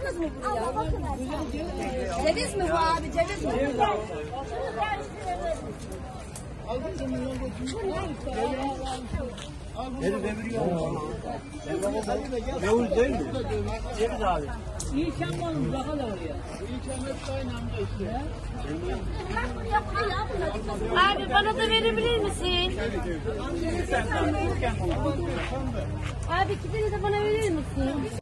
Aldınız mı buraya? Ceviz mi bu abi? Ceviz mi? Beni deviriyor. Yavuz değil mi? Ceviz abi. Abi bana da verebilir misin? Abi iki tane de bana verir misin?